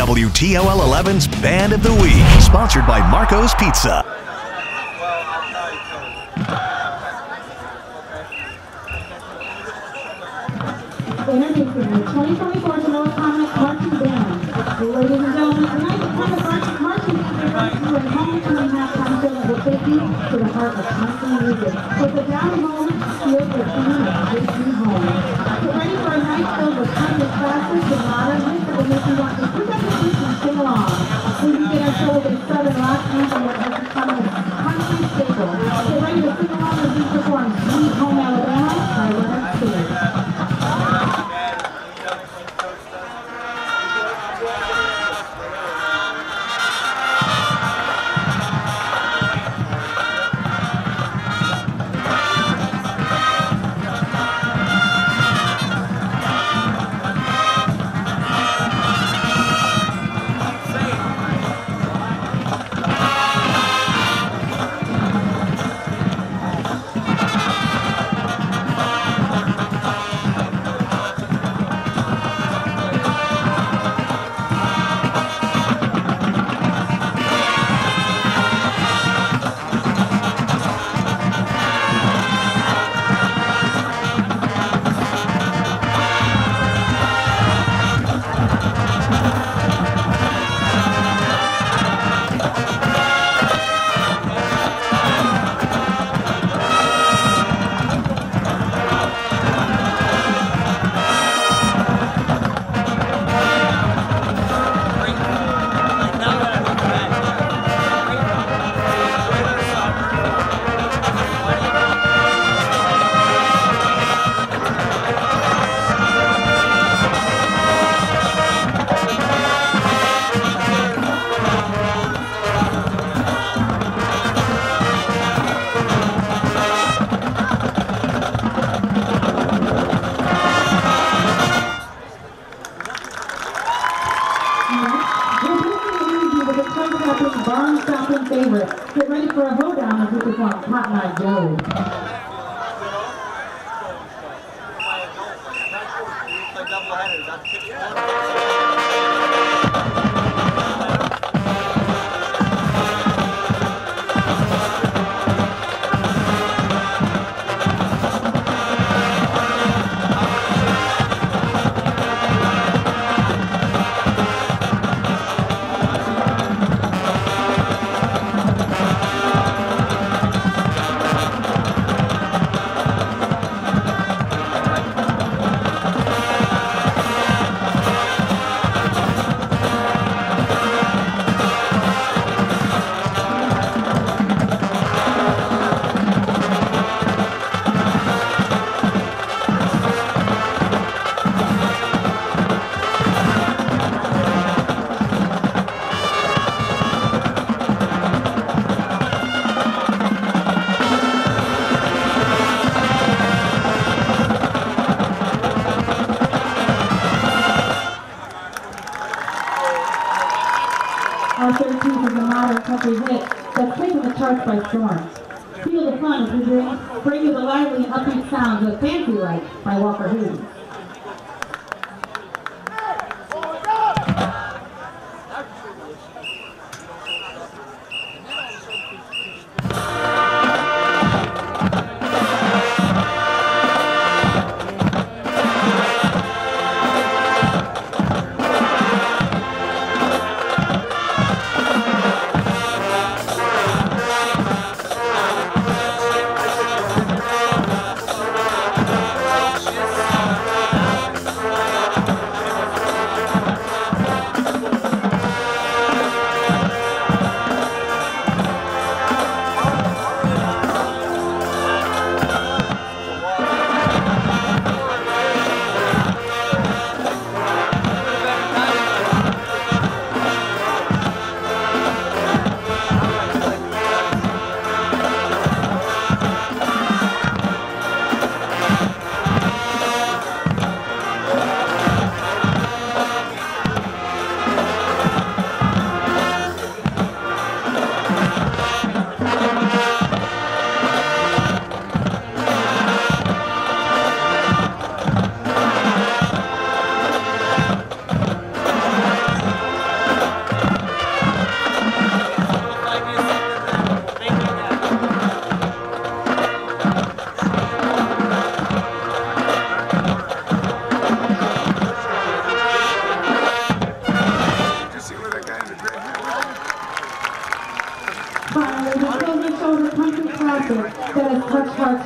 WTOL 11's Band of the Week, sponsored by Marco's Pizza. Introducing the 2024 Genoa Comets Marching Band. Ladies and gentlemen, Marching a homecoming that you to the heart of country music. With down feel Home. Get ready for a night filled with classics 还有么？Get ready for a hoedown Cotton Eye Joe. Hit that's taken the charts by storm. Feel the fun as we bring, bring you the lively and upbeat sounds of Fancy Like by Walker Hayes.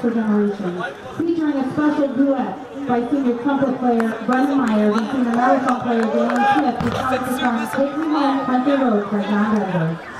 For generations, featuring a special duet by senior trumpet player Brendan Myers and senior mellophone player Dan Smith, who comes the Take Me Home Country Road for John Denver.